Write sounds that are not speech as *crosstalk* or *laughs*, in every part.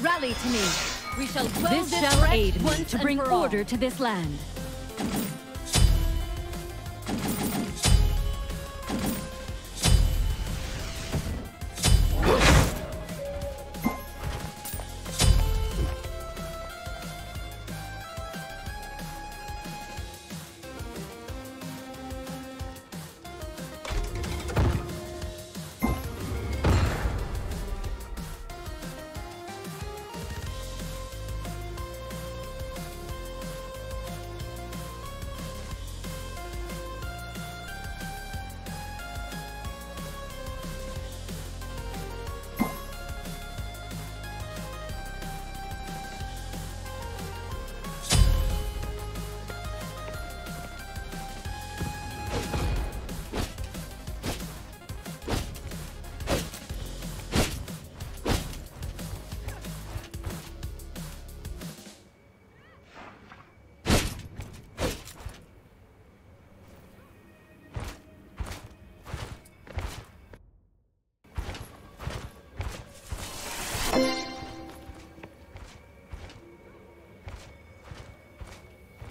Rally to me. We shall quell This this shall aid me to bring for all. order to this land.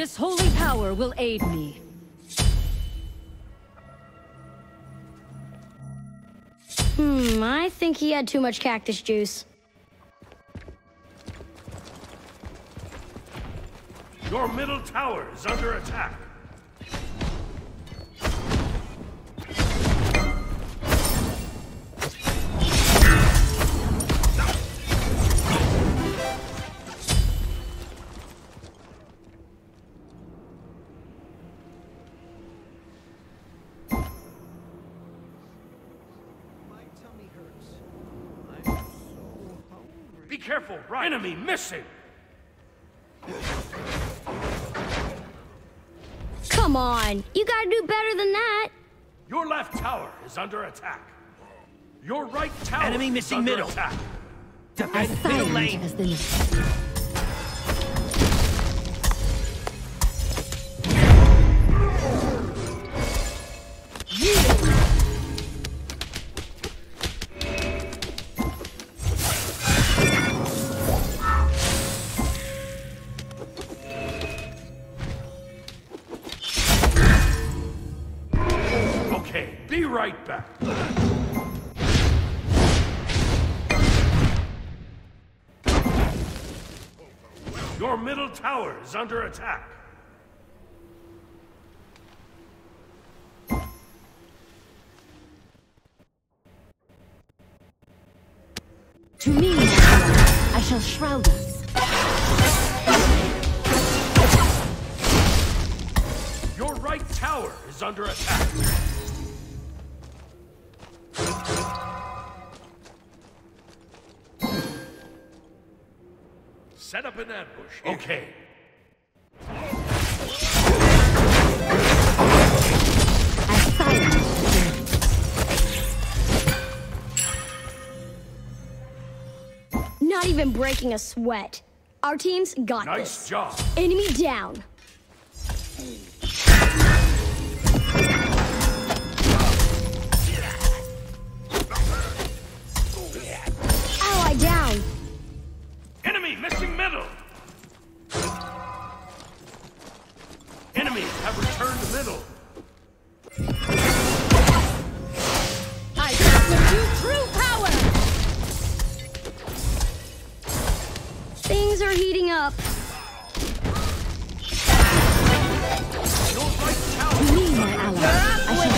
This holy power will aid me. Hmm, I think he had too much cactus juice. Your middle tower is under attack. Enemy missing! Come on, you gotta do better than that. Your left tower is under attack. Your right tower Enemy is missing under middle. attack. Defend As middle silent lane. Tower is under attack. To me, I shall shroud us. Your right tower is under attack. Set up an ambush. Okay. As silent as the night. Not even breaking a sweat. Our team's got Nice this. job. Enemy down. You true power! Things are heating up. Your right tower To me, my ally. I shall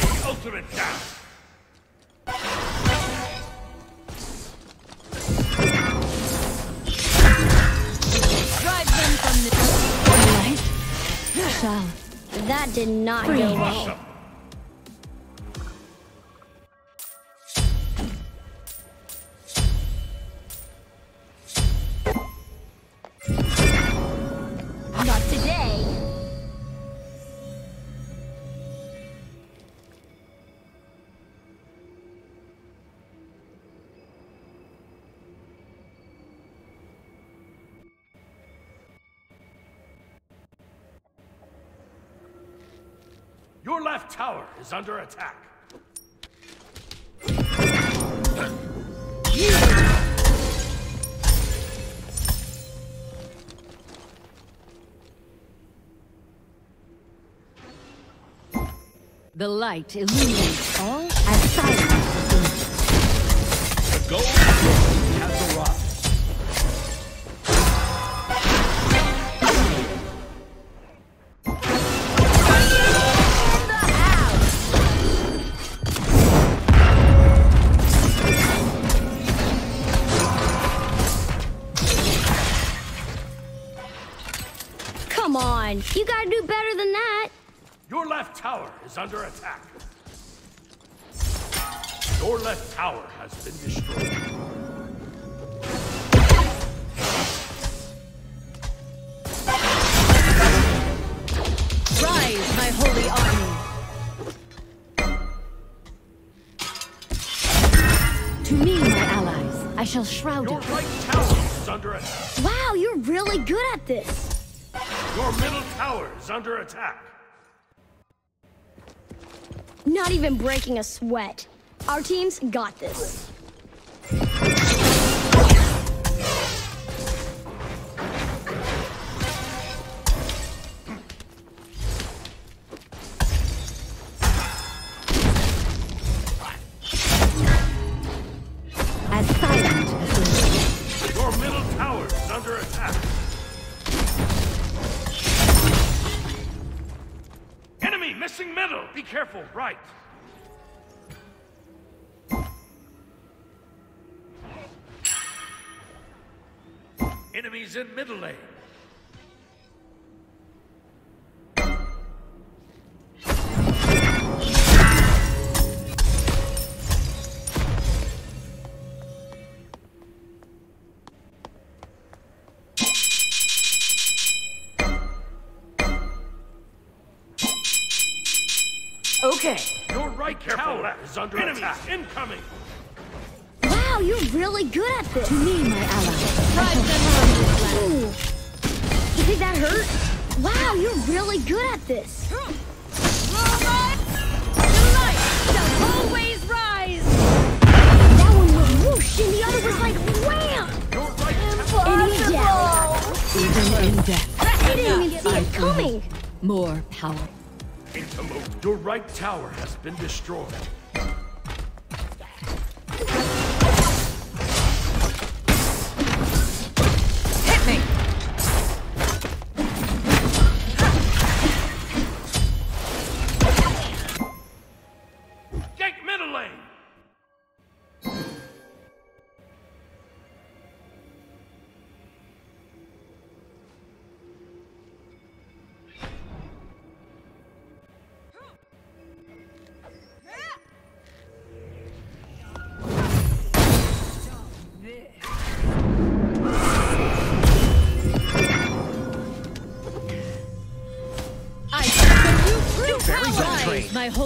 shroud ultimate down. Drive them from the Light shall That did not Free. go well. Your left tower is under attack. the light illuminates all as silence Come on. You gotta do better than that. Your left tower is under attack. Your left tower has been destroyed. Rise, my holy army. To me, my allies. I shall shroud Your right tower is under attack. Wow, you're really good at this. Your middle tower is under attack. Not even breaking a sweat. Our team's got this. Missing middle. Be careful, right. Enemies in middle lane. Is under Enemies attack. Incoming. Wow, you're really good at this. To me, my ally. Drive them from this land. Ooh. You think that hurt? Wow, you're really good at this. The light shall always rise. That one went whoosh and the other was like wham! Your right tower. Enemy down. Even in death, I didn't even see it coming. more power. into. Your right tower has been destroyed.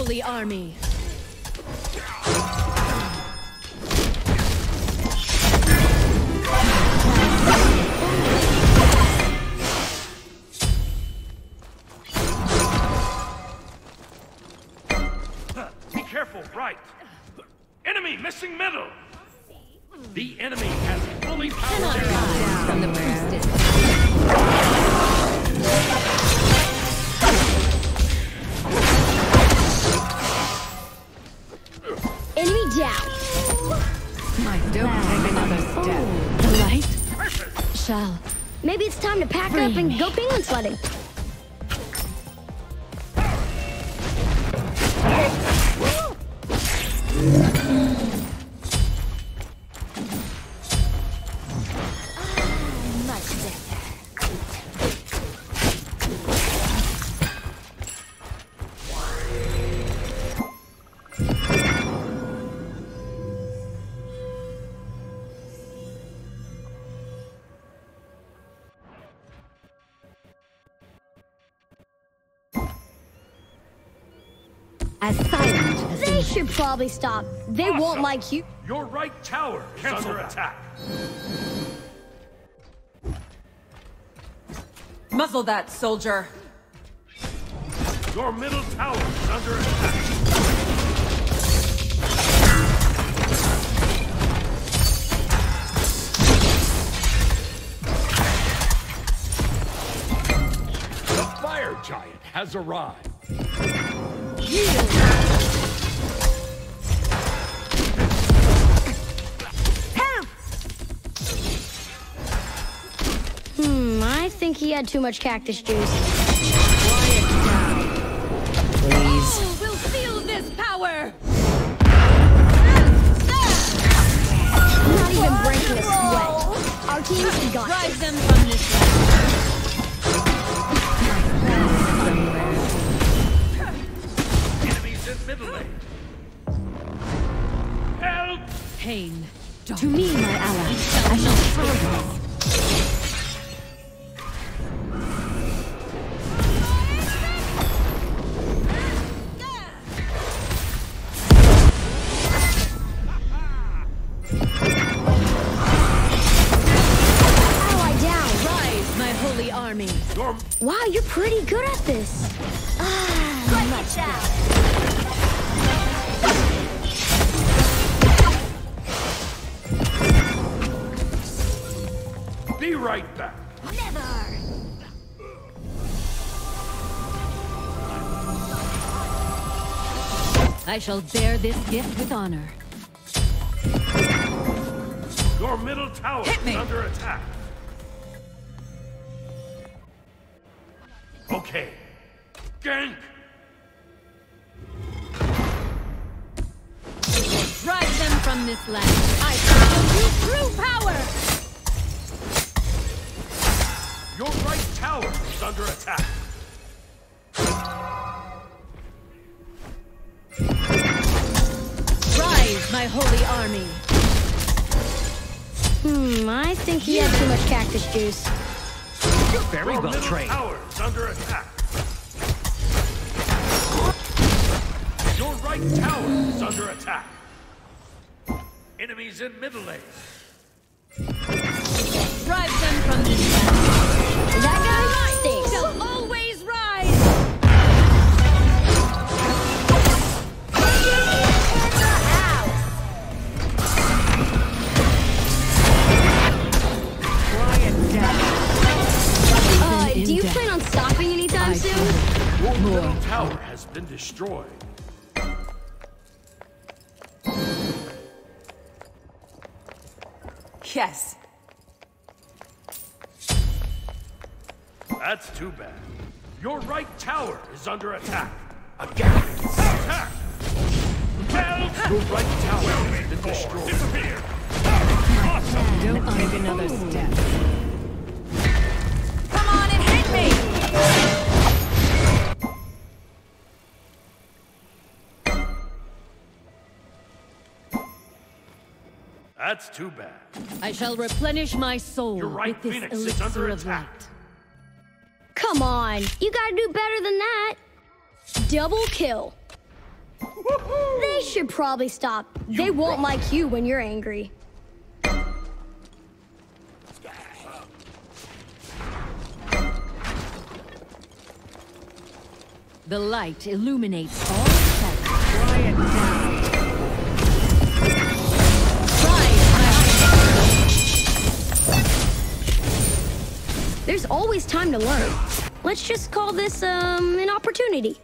Holy army. Be careful, right. Enemy missing middle. The enemy has fully powered down. My don't well, take another step. Oh, the light shall. Maybe it's time to pack Free up and go penguin sledding. Probably stop. They won't like you. Your right tower is under attack. Muzzle that, soldier. Your middle tower is under attack. The fire giant has arrived. Hmm, think he had too much cactus juice. Oh, we'll feel this power! Not even breaking a sweat. Our team's got. Drive them from this land. Enemies in middle lane. Help! Pain. To me, my ally, I shall shroud I shall bear this gift with honor. Your middle tower Hit me. is under attack. Okay. Gank! Drive them from this land. Army. Hmm, I think he had too much cactus juice. Very Your well trained. tower is under attack. Your right tower is under attack. Enemies in middle lane. Drive them from this tower has been destroyed. Yes. That's too bad. Your right tower is under attack. Again. Attack! Help! Your right tower has been destroyed. Disappear! Awesome! Don't take another step. Come on and hit me! That's too bad. I shall replenish my soul Your right with this phoenix is elixir under of light. Come on, you gotta do better than that. Double kill. They should probably stop. They won't like you when you're angry. The light illuminates all sight. Quiet down. There's always time to learn. Let's just call this um an opportunity.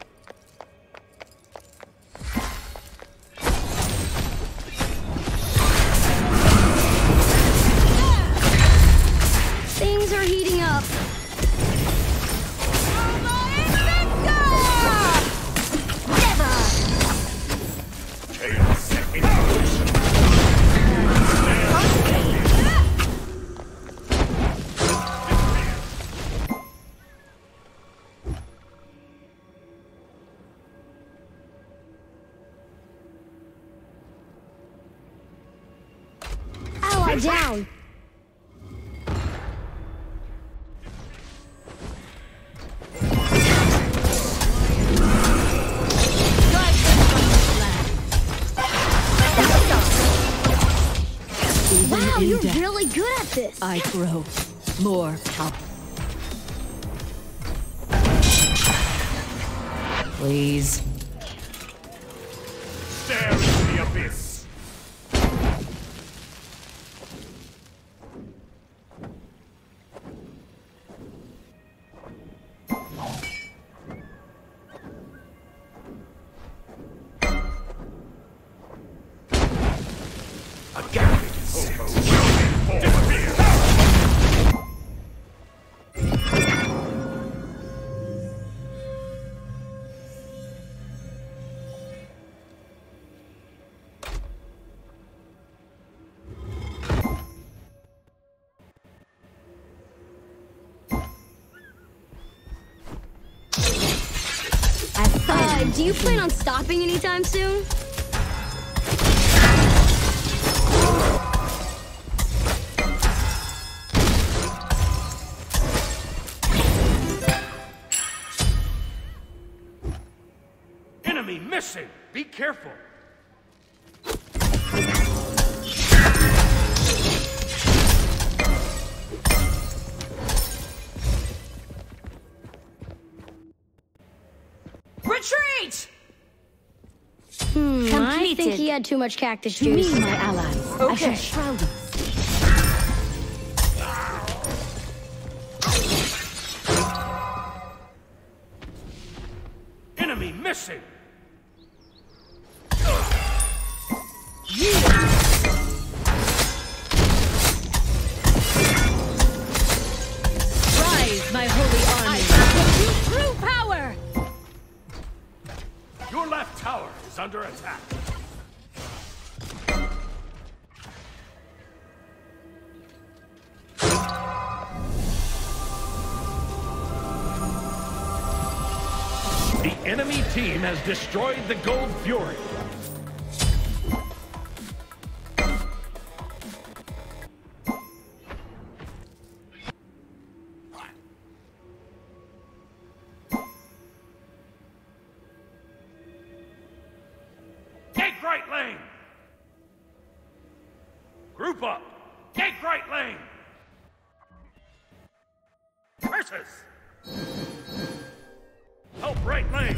I grow more powerful. Do you plan on stopping anytime soon? Enemy missing. Be careful. Retreat! Hmm, I think he had too much cactus To me, juice. my allies. I shall Okay. shroud us. Team has destroyed the Gold Fury. Take right lane! Group up! Take right lane! Curses! Help right lane!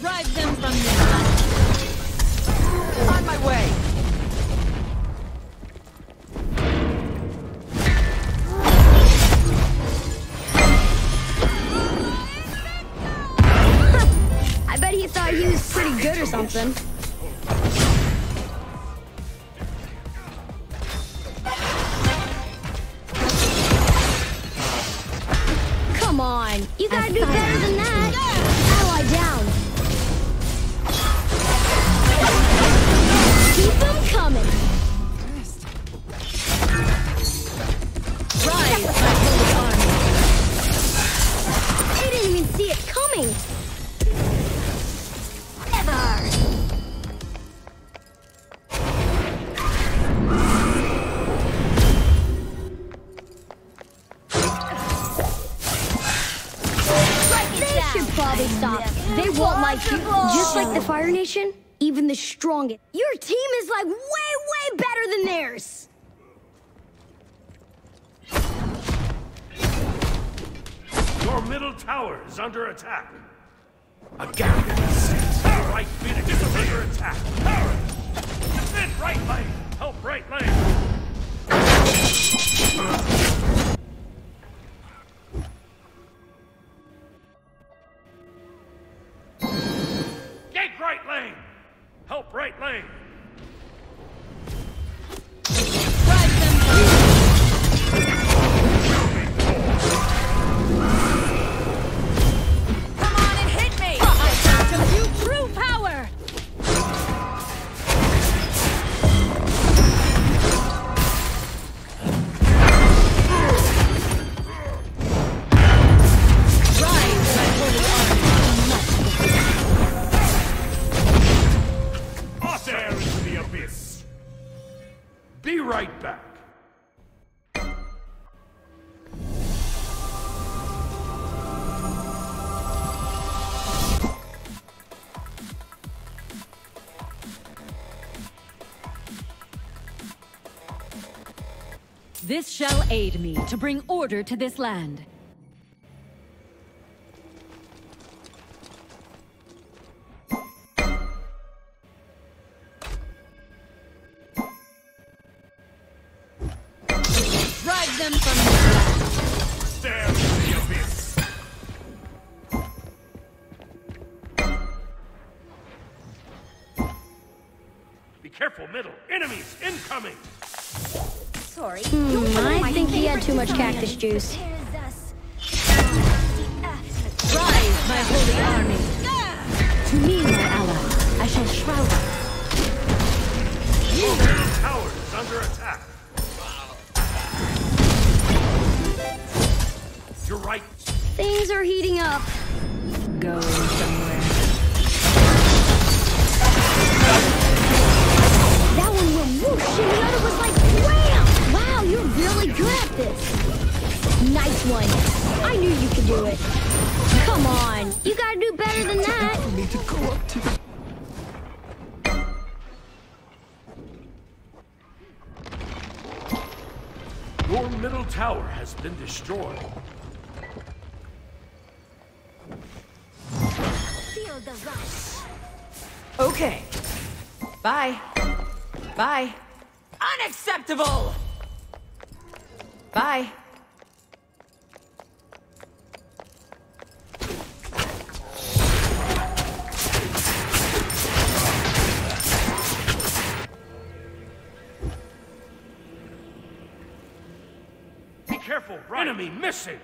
Drive them from land. On my way! *laughs* I bet he thought he was pretty good or something. Won't like you. Just like the Fire Nation, even the strongest. Your team is like way, way better than theirs. Your middle tower is under attack. A gap is set. Your right Phoenix is under attack. Power! Defend right lane. Help right lane. Help right lane. Aid me to bring order to this land. Much cactus juice. Rise, my holy army. To me, my ally. I shall shroud us. Your tower is under attack. You're right. Things are heating up. Go somewhere. That one went whoosh and the other was like wham! Wow, you're really good at this. Nice one. I knew you could do it. Come on, you gotta do better than that. Your middle tower has been destroyed. Feel the rush. Okay. Bye. Bye. Unacceptable! Bye. Be careful, right. Enemy missing!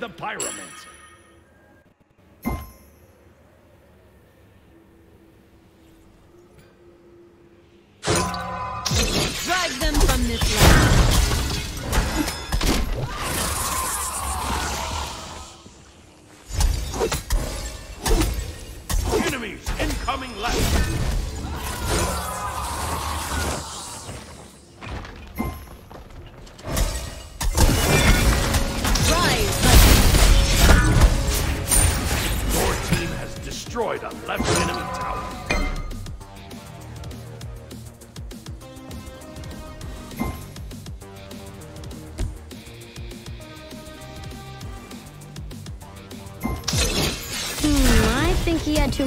The Pyromancer.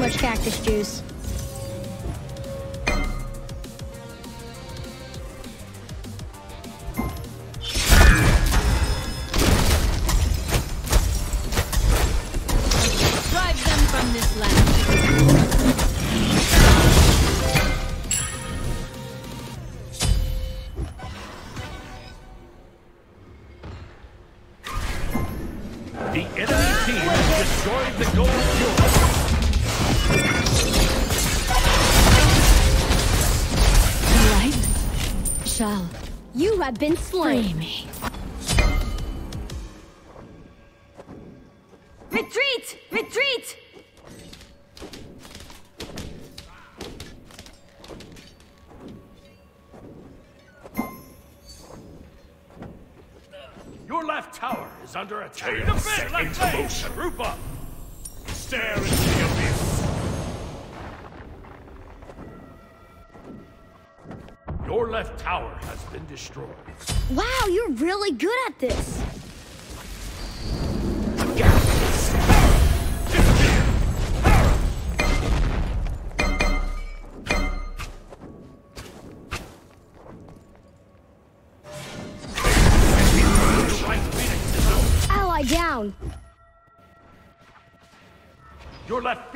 Much cactus juice. Retreat! Retreat! Your left tower is under attack. Defend left lane. Group up. Stare into the abyss. Your left tower has been destroyed. Wow, you're really good at this.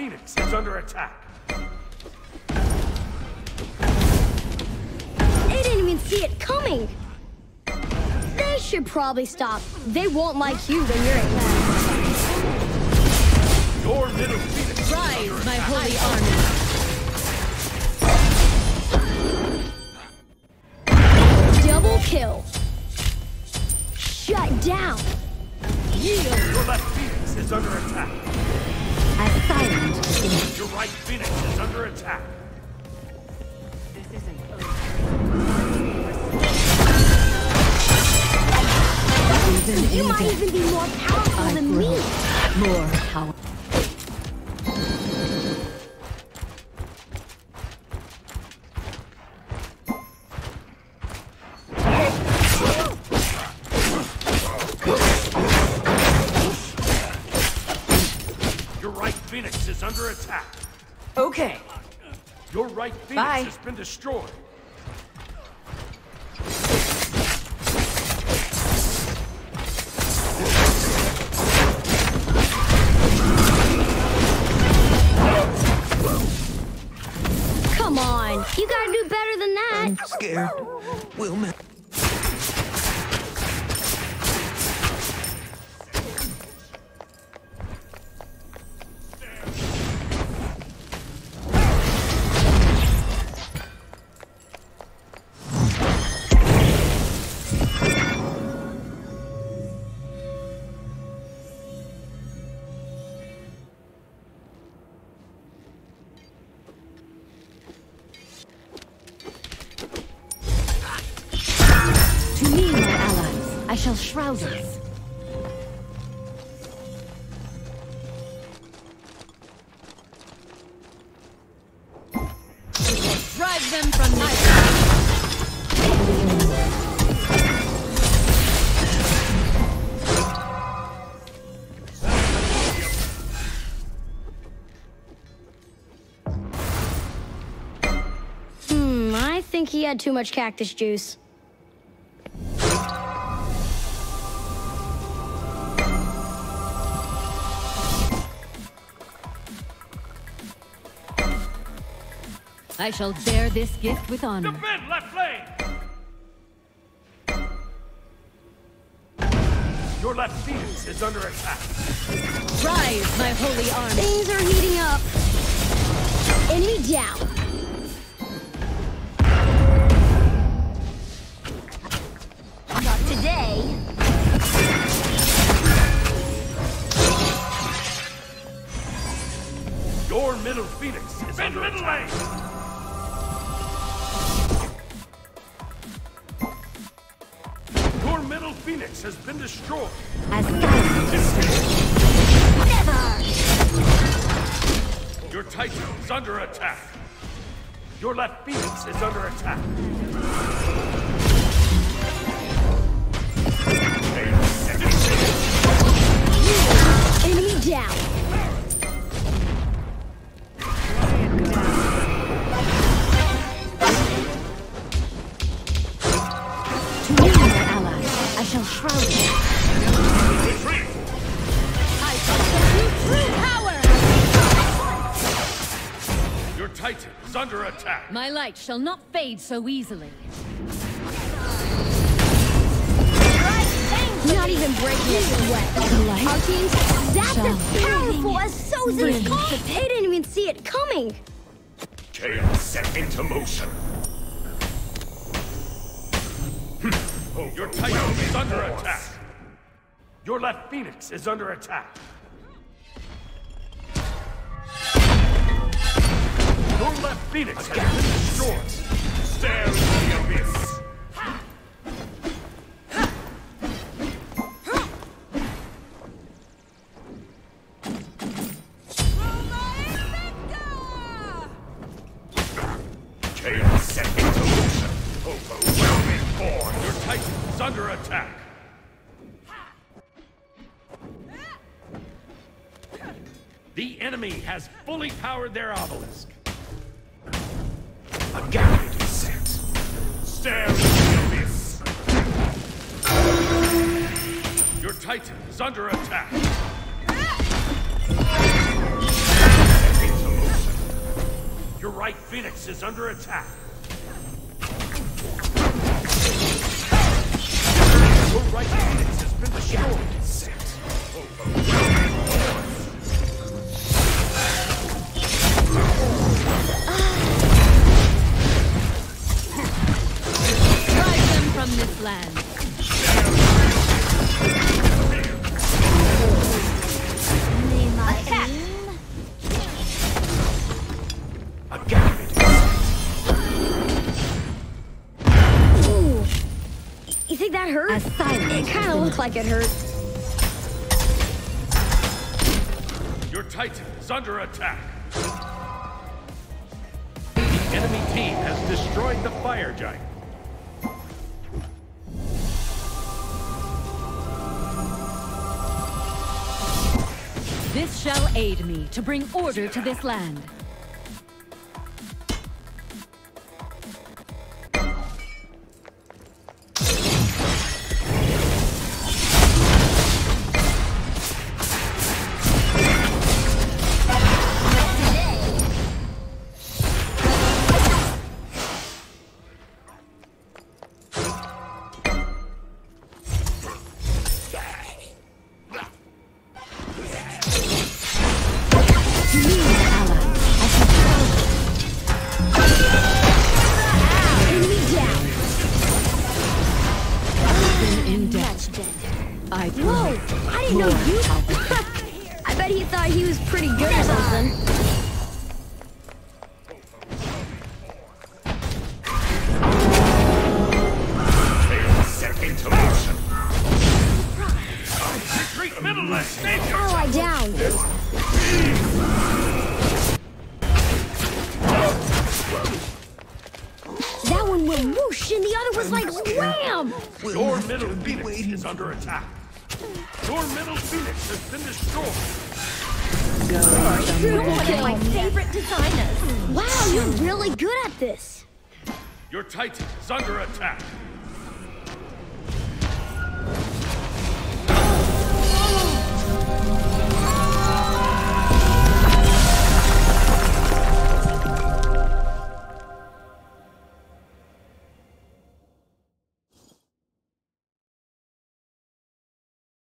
Phoenix is under attack. They didn't even see it coming. They should probably stop. They won't like you when you're angry. Your middle phoenix Rise, my holy army. Double kill. Shut down. Yield! Your left Phoenix is under attack. As silent as death. Your right Phoenix is under attack. Even You in might even be more powerful I than grow me. more power. Your right Phoenix Bye. has been destroyed. Come on. You gotta do better than that. I'm Scared. Will I shall shroud us. Drive them from this Hmm, I think he had too much cactus juice. I shall bear this gift with honor. Defend left lane! Your left Phoenix is under attack. Rise, my holy army! Things are heating up. Enemy down. Your left Phoenix is under attack. My light shall not fade so easily. Not even breaking a sweat. Our team's that's as powerful as Sozin's call. They didn't even see it coming. Chaos set into motion. Hmm. Oh, your Titan is under attack. Your left Phoenix is under attack. Left Phoenix destroyed. Stare into the abyss. Chaos into motion. Your under attack. The enemy has fully powered their obelisk. Gambit is. Stare into the abyss. Your Titan is under attack. Your right Phoenix is under attack. Your right Phoenix has been destroyed. from this land. Attack! Ooh. You think that hurts? It kind of looked like it hurt. Your Titan is under attack. The enemy team has destroyed the fire giant. This shall aid me to bring order to this land. In death, I Whoa! I didn't know you. *laughs* I bet he thought he was pretty good or something. Is under attack. Your middle phoenix has been destroyed. Triple kill. my favorite designers. Wow, you're really good at this. Your Titan is under attack.